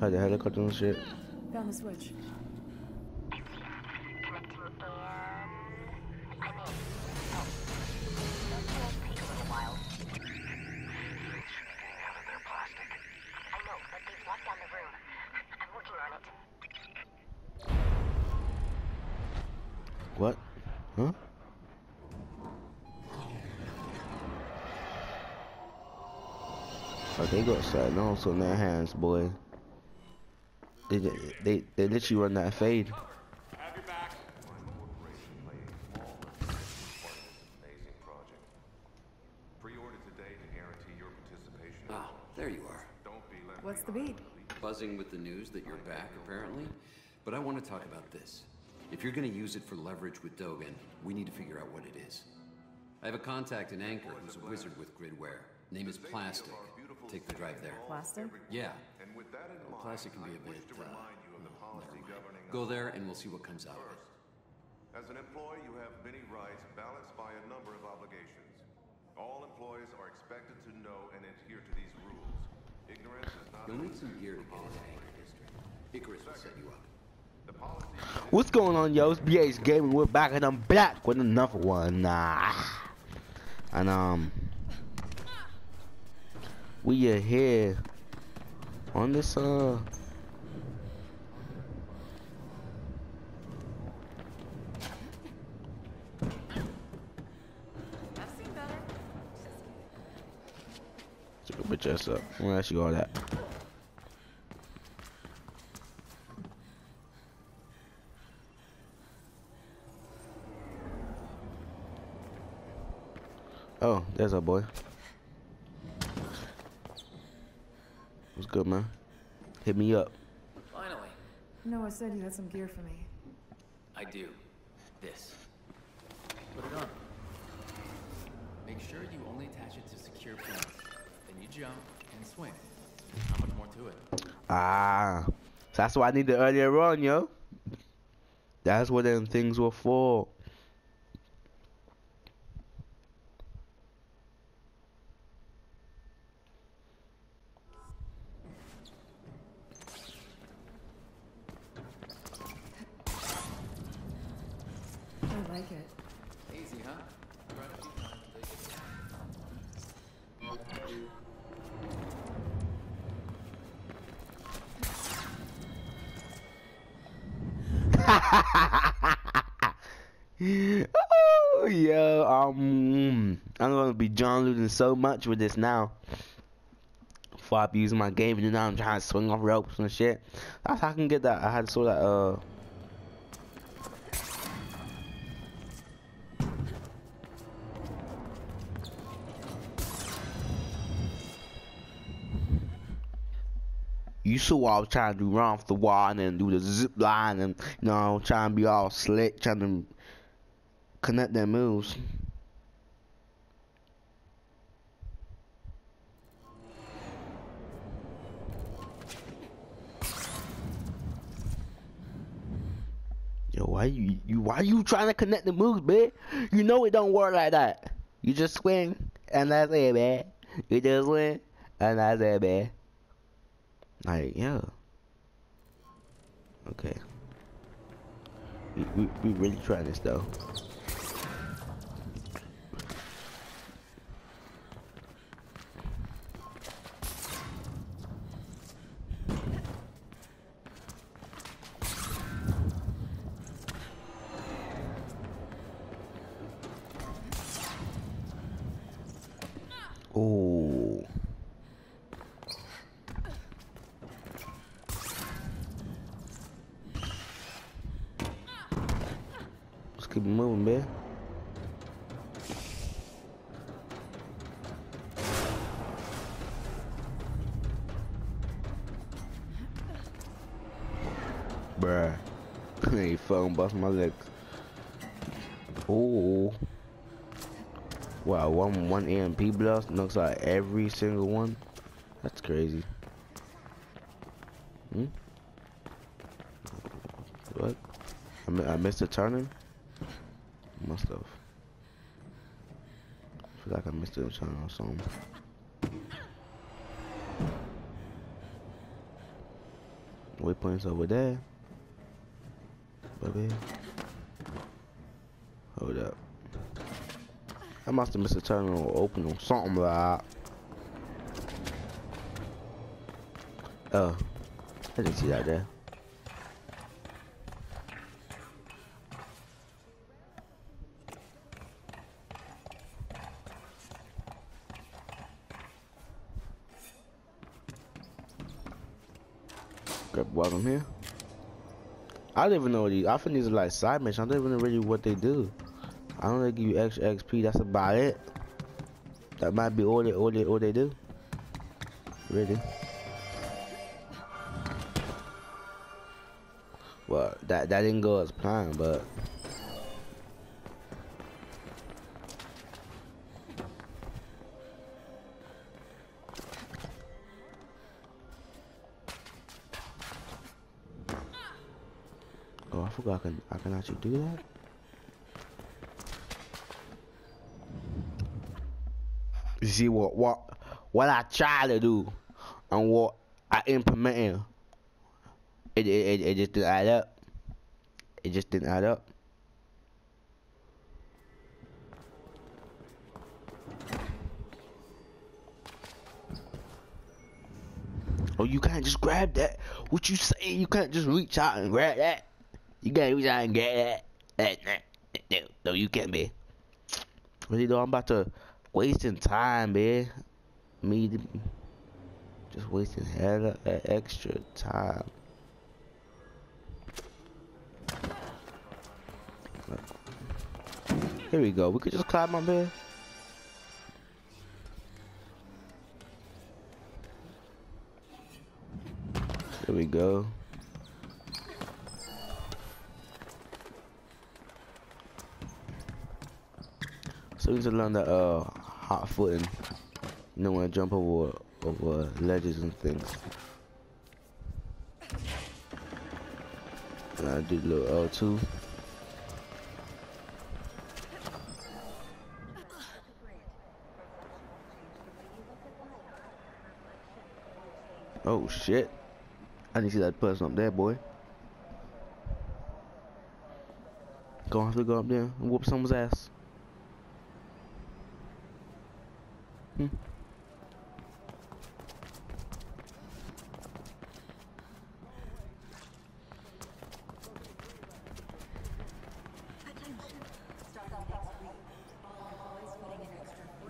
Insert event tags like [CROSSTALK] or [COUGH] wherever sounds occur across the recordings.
Had the helicopter and shit. Found the switch. What? Huh? They got something else on their hands, boy. They they they literally run that fade. Have your back. Amazing project. Pre-order today to guarantee your participation. Ah, there you are. Don't be left What's the beat? Buzzing with the news that you're back, apparently. But I want to talk about this. If you're going to use it for leverage with Dogen, we need to figure out what it is. I have a contact in Anchor who's a wizard with gridware. Name is Plastic. Take the drive there. Plastic? Yeah. And with that in mind, Plastic can be a I wish bit, uh, remind you of the policy governing Go there and we'll see what comes out of it. As an employee, you have many rights balanced by a number of obligations. All employees are expected to know and adhere to these rules. Ignorance is not You'll need some gear to get into Anchor District. Icarus will set you up. What's going on, yo? It's BH Gaming. We're back and I'm back with another one. Nah. And um, we are here on this uh. I've seen better. Check your ass up. I'm gonna ask you all that. Oh, there's a boy. Good, man? Hit me up. Finally, Noah said you had some gear for me. I do. This. Put it on. Make sure you only attach it to secure points. Then you jump and swing. Not much more to it. Ah, so that's what I needed earlier on, yo. That's what them things were for. Like it. Easy, huh? [LAUGHS] oh, yo, um, I'm gonna be John losing so much with this now. Before I be using my game, and now I'm trying to swing off ropes and shit. That's how I can get that. I had to saw that. Uh, saw I was trying to do, run off the wall and then do the zip line and you know, trying to be all slick, trying to connect their moves. Yo, why you, you why you trying to connect the moves, man? You know it don't work like that. You just swing and that's it, man. You just swing and that's it, man. Like, yeah. Okay. We, we, we really trying this though. Keep moving, man. Bruh. hey, phone bust my legs. Oh. Wow, one one EMP blast looks like every single one. That's crazy. Hmm? What? I, I missed a turning? Must have. feel like I missed a turn or something. Waypoints over there. Baby. Hold up. I must have missed a turn or open or something like that. Oh. I didn't see that there. Grab bottom here. I don't even know these. I think these are like side missions. I don't even know really what they do. I don't they give you extra XP. That's about it. That might be all they all they all they do. Really. Well, that that didn't go as planned, but I can I can actually do that. You see what what what I try to do and what I implemented it, it, it, it just didn't add up. It just didn't add up. Oh, you can't just grab that. What you say? You can't just reach out and grab that. You gotta reach out. That, that. No, no, you can't be. Really though, I'm about to wasting time, man. Me, just wasting hella uh, extra time. Here we go. We could just climb up here. There we go. So we need to learn that uh hot footing. You know when I jump over over ledges and things. And I do little L2. Oh shit. I didn't see that person up there, boy. Gonna have to go up there and whoop someone's ass. Hmm.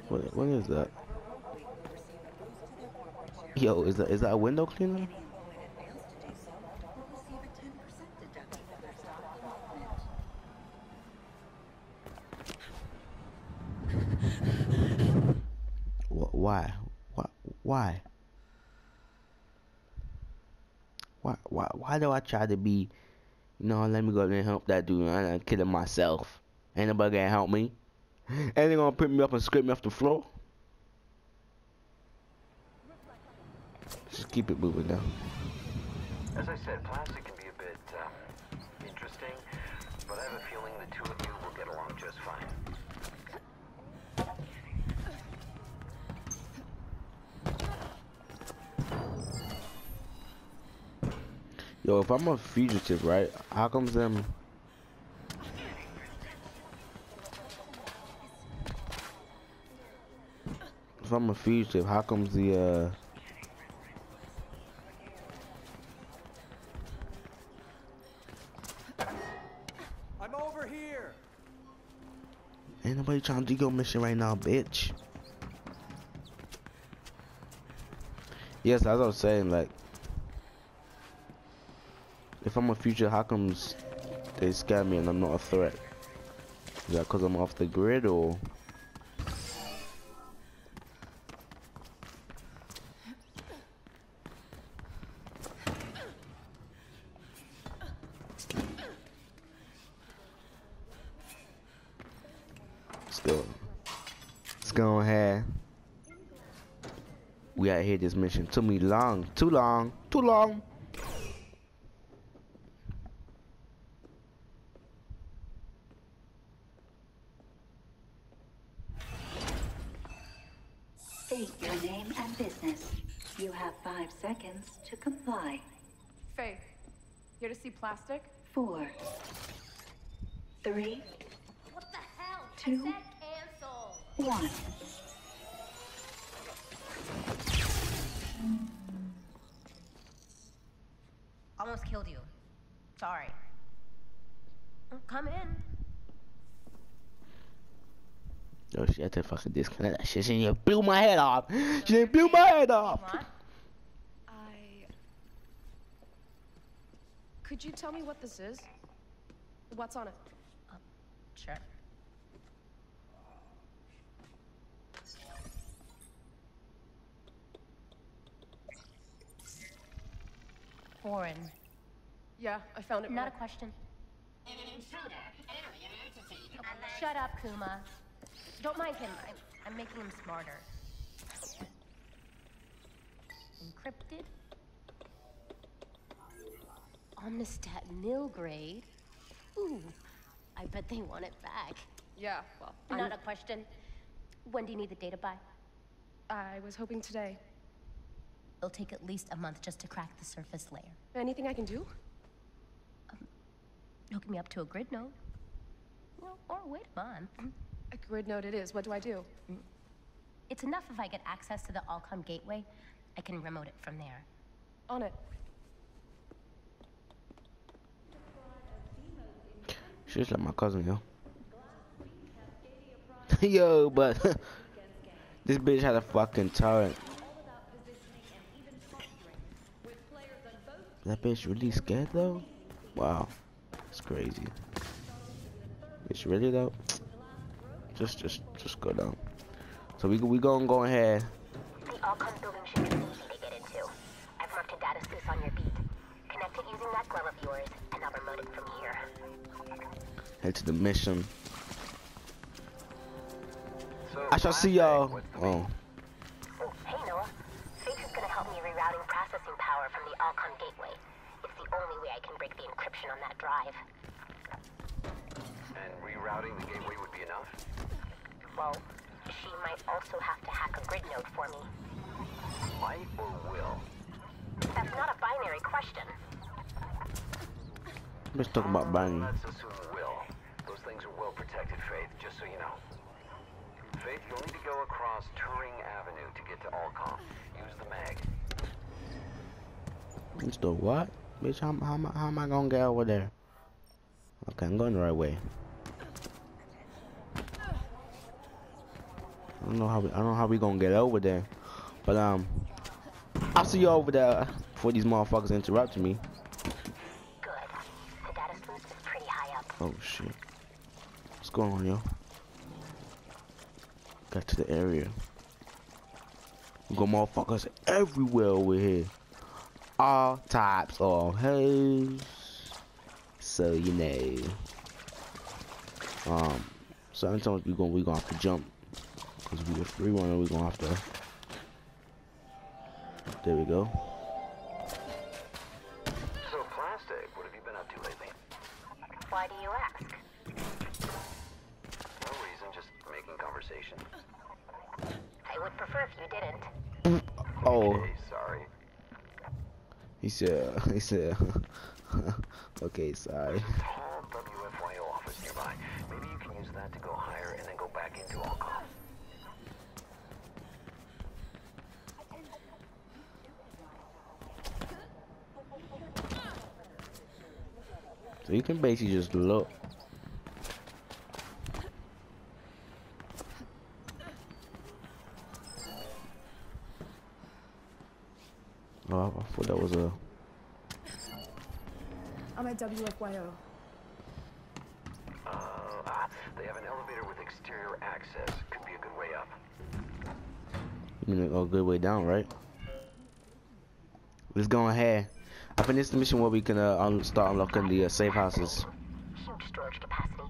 What, what is that? Yo, is that is that a window cleaner? Wh- Why? Why? Why? Why? Why? Do I try to be? You know, let me go and help that dude. I'm killing myself. Ain't nobody gonna help me. [LAUGHS] Ain't they gonna pick me up and scrape me off the floor? Just keep it moving now. As I said, plastic Yo, if I'm a fugitive, right? How comes them? If I'm a fugitive, how comes the uh? I'm over here! Ain't nobody trying to do your mission right now, bitch. Yes, as I was saying, like, if I'm a future, how comes they scare me and I'm not a threat? Is that because I'm off the grid or? Let's. Let's go ahead. We gotta hit this mission. Took me long. Too long. Too long. State your name and business. You have five seconds to comply. Faith, here to see plastic? Four. Three. What the hell? Two. I said cancel. One. Almost killed you. Sorry. Come in. Yo, she had to fucking disconnect that shit. She didn't blew my head off. She didn't blew my head off. What? I. Could you tell me what this is? What's on it? Um, sure. Foreign. Yeah, I found it. Not a wrong. question. Shut up, Kuma. Don't mind him. I'm, I'm making him smarter. Encrypted. Omnistat nil grade. Ooh, I bet they want it back. Yeah, well, Not I'm- a question. When do you need the data by? I was hoping today. It'll take at least a month just to crack the surface layer. Anything I can do? Um, hook me up to a grid node. Well, or wait a month. A grid node it is. What do I do? It's enough if I get access to the Allcom gateway. I can remote it from there. On it. She's like my cousin, yo. [LAUGHS] yo, but [LAUGHS] this bitch had a fucking turret. That bitch really scared though? Wow. It's crazy. Bitch really though? Just just just go down. So we we gonna go ahead. The building should be easy to get into. I've marked a data sluice on your beat. Connect it using that glove of yours, and I'll remote it from here. Head to the mission. So, I shall see y'all. Oh. Oh, hey Noah. Faith is gonna help me rerouting processing power from the Allcom gateway. It's the only way I can break the encryption on that drive. And rerouting the gateway would be enough? Well, she might also have to hack a grid node for me. Might or will? That's not a binary question. Let's talk about uh, buying. Protected, Faith, just so you know. Faith, you'll need to go across Turing Avenue to get to Allcom. Use the mag. It's the what? Bitch, how, how, am I- how am I gonna get over there? Okay, I'm going the right way. I don't know how we, I don't know how we gonna get over there, but um, I'll see you over there before these motherfuckers interrupt me. Going on, yo? Got to the area. We got motherfuckers everywhere over here. All types of hoes. So you know. Um sometimes we gonna we gonna have to jump. Cause we a free runner, we gonna have to There we go. So, Plastic, what have you been up to lately? Why do you ask? No making conversation. I would prefer if you didn't. Oh, Okay, sorry. he said [LAUGHS] he said [LAUGHS] Okay, sorry. Tall WFYO office nearby. Maybe you can use that to go higher and then go back into Allcom. So you can basically just look. WFYO. Uh, ah, they have an elevator with exterior access. Could be a good way up. You mean a good way down, right? Let's go ahead. I think this is the mission where we can uh, un start unlocking the uh, safe houses. Huge storage capacity.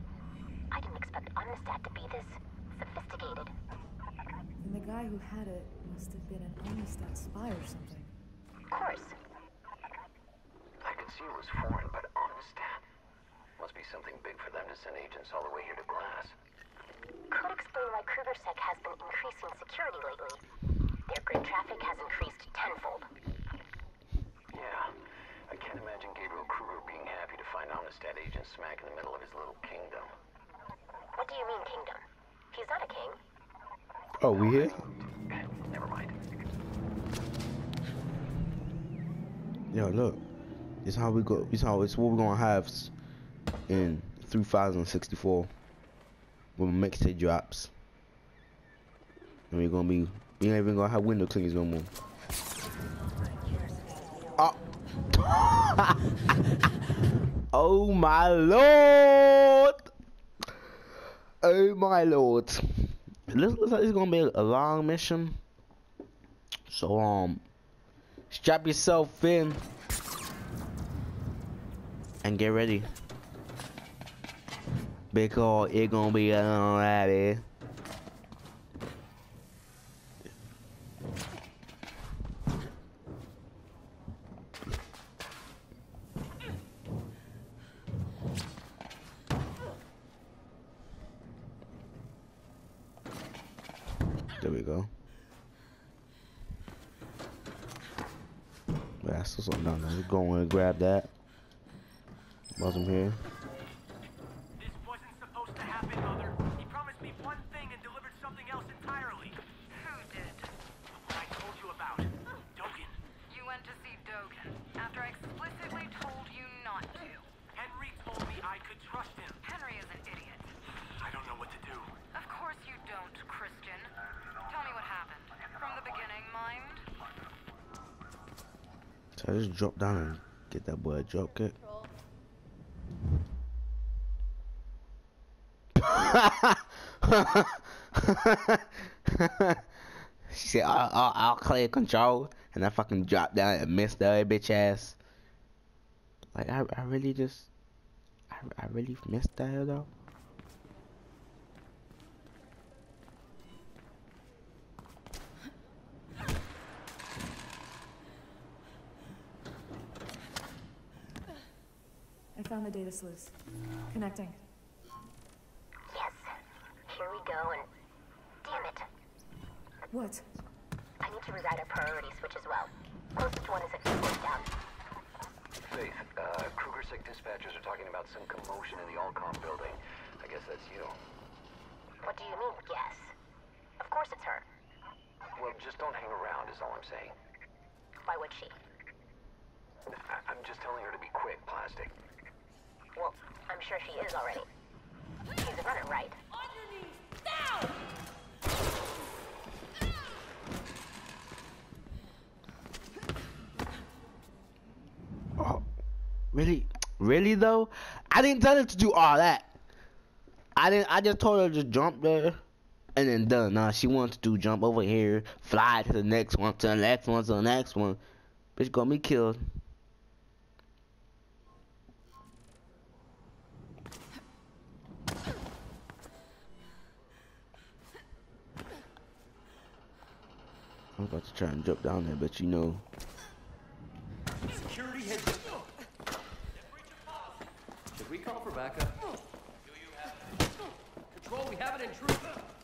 I didn't expect Omnistat to be this sophisticated. And the guy who had it must have been an Omnistat spy or something. Of course. I could see it was foreign, but Omnistat? Must be something big for them to send agents all the way here to Glass. Could explain why KrugerSec has been increasing security lately. Their grid traffic has increased tenfold. Yeah, I can't a stat agent smack in the middle of his little kingdom. What do you mean, kingdom? He's not a king. Oh, we here? Never mind. Yo, look. It's how we go. It's how it's what we're gonna have s- in 3064 when mixtape drops. And we're gonna be. We ain't even gonna have window cleaners no more. Oh. [LAUGHS] oh my lord! Oh my lord! This looks like it's gonna be a long mission. So um, strap yourself in and get ready because it gonna be a long ride. eh? There we go. That's still something down there. Let's go and grab that. I'm here. Drop down and get that boy a drop kick. [LAUGHS] she said, I'll, I'll, I'll clear control. And I fucking dropped down and missed other bitch ass. Like, I, I really just. I, I really missed that though. Found the data sluice. Connecting. Yes. Here we go, and damn it. What? I need to reroute our priority switch as well. Closest one is a few doors down. Faith, uh, KrugerSec dispatchers are talking about some commotion in the Allcom building. I guess that's you. What do you mean, yes? Of course it's her. Well, just don't hang around is all I'm saying. Why would she? I- I'm just telling her to be quick, Plastic. Sure she is already. She's runner, right? Oh, really? Really though? I didn't tell her to do all that. I didn't. I just told her to jump there, and then done. Nah, she wants to do jump over here, fly to the next one, to the next one, to the next one. Bitch got me killed. I'm about to try and jump down there, but you know. Security has. Should we call for backup? Do you have Control, we have an intruder.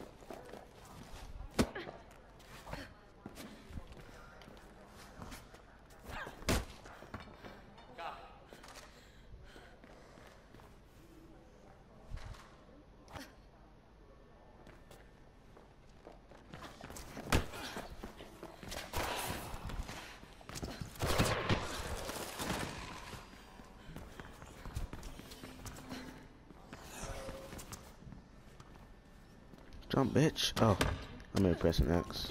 Jump, bitch. Oh, I'm gonna pressing X.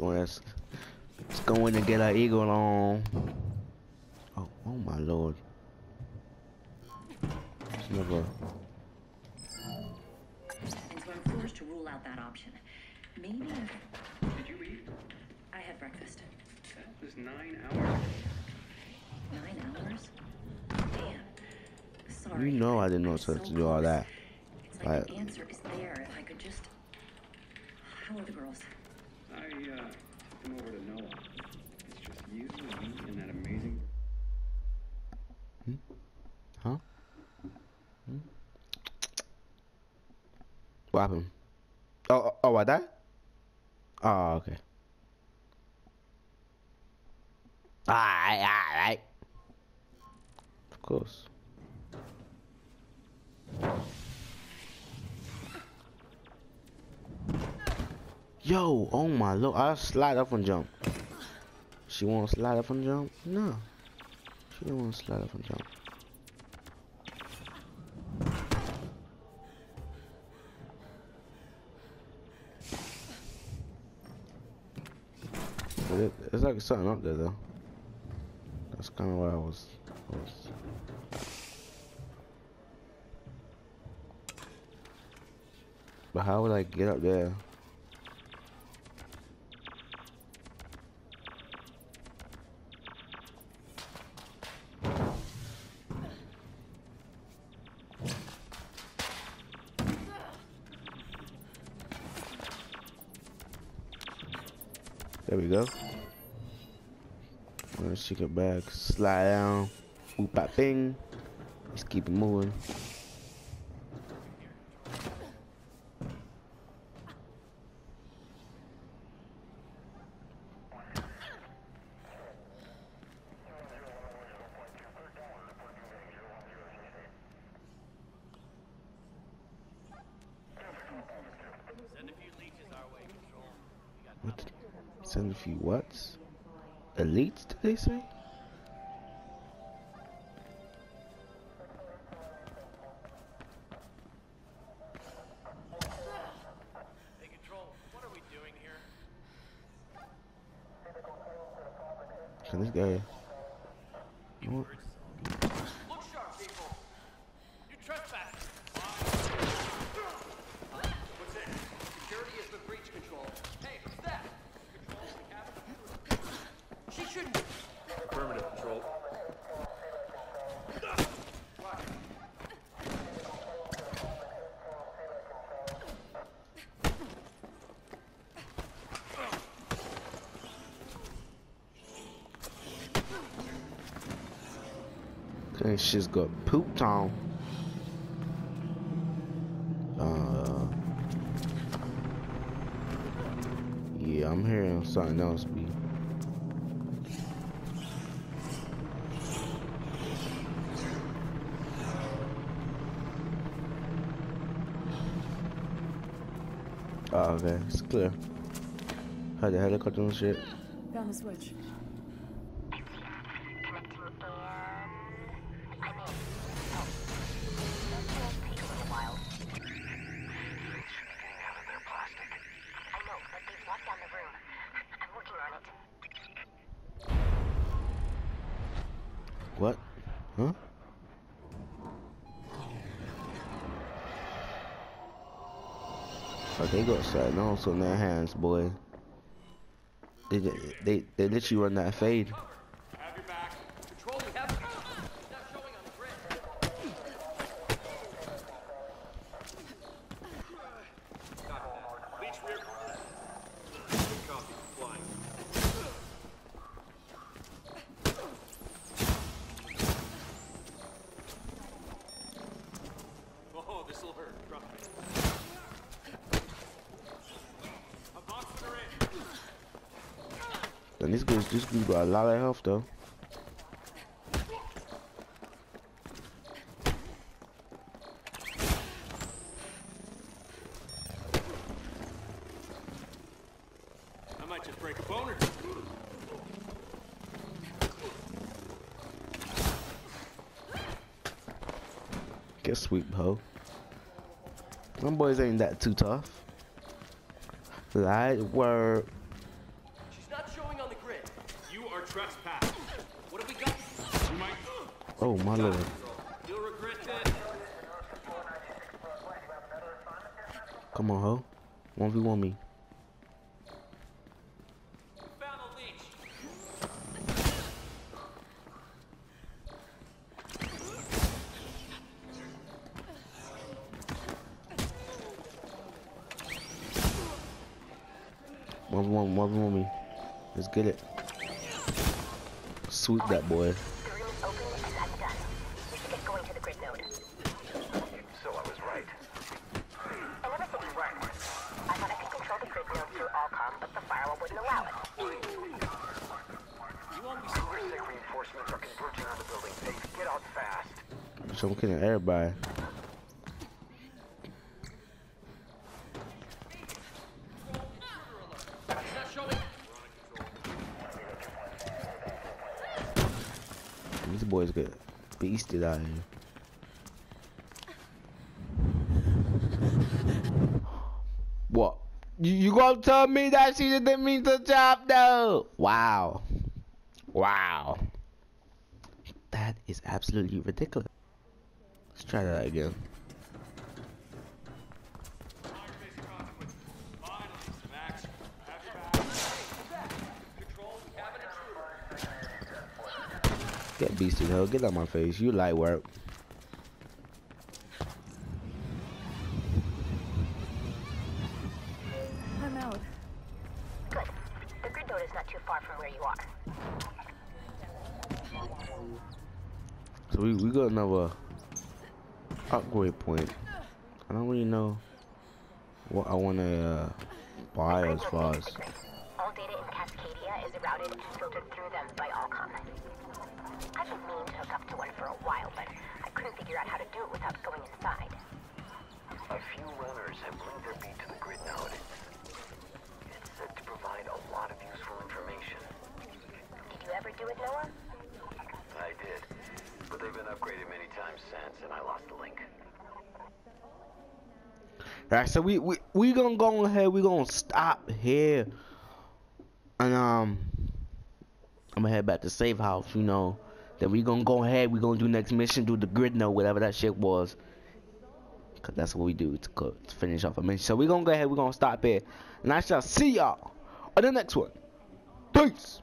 Let's go. In and get our eagle on. Oh, oh my lord. It's never. To rule out that option. Maybe Did you? I had breakfast. That was nine hours. Nine hours? Damn. Sorry. You know I didn't know I'm to, so to do all that. It's like Like, the answer is there if I could just. How are the girls? I uh, took them over to Noah. It's just you and me and that amazing. huh? Hmm? What happened? Oh, oh, oh, what that? Oh, okay. Alright, alright. Of course. Yo, oh my lord, I'll slide up and jump. She wanna slide up and jump? No. She don't wanna slide up and jump. It, it's like something up there though. Kind of what I was. was. But how would I get up there? There we go. It back. Slide down. Oop bing. Let's keep it moving. That shit's got pooped on. Uh, yeah, I'm hearing something else be. Oh, okay, it's clear. Had the helicopter and shit. Found the switch. I know, but they've locked down the room. I'm working on it. What? Huh? Oh, they got something else on their hands, boy. They they they, let run that fade. Have your back. Control, we have. It's not showing on the grid. Copy that. Leech rear. Good copy. Flying. Oh, this'll hurt. Trust me. A box her in. And this goes this dude got a lot of health though. I might just break a bone or two. Get sweet ho. Them boys ain't that too tough. Light work. She's not showing on the grid. You are trespassing. What have we got? You might. Oh my lord. Come on, ho. 1v1 me. One v one, one v one me. Let's get it. Sweep that boy. I'm killing everybody. These boys get beasted out here. What? You, you gonna tell me that she didn't mean to job though? Wow. Wow. That is absolutely ridiculous. Let's try that again. Get beasted, hell. Get out my face. You light work. I'm out. Good. The grid node is not too far from where you are. So we, we got another upgrade point. I don't really know what I want to uh, buy as far as. All data in Cascadia is routed and filtered through them by Allcom. I've been meaning to hook up to one for a while, but I couldn't figure out how to do it without going inside. A few runners have linked their beat to the grid node. It's said to provide a lot of useful information. Did you ever do it, Noah? I did, but they've been upgraded many times since, and I lost the link. Alright, so we we we gonna go ahead. We gonna stop here, and um, I'm gonna head back to safe house. You know, then we gonna go ahead. We gonna do next mission, do the grid note, whatever that shit was. Cause that's what we do to, to finish off a mission. So we gonna go ahead. We gonna stop here, and I shall see y'all on the next one. Peace.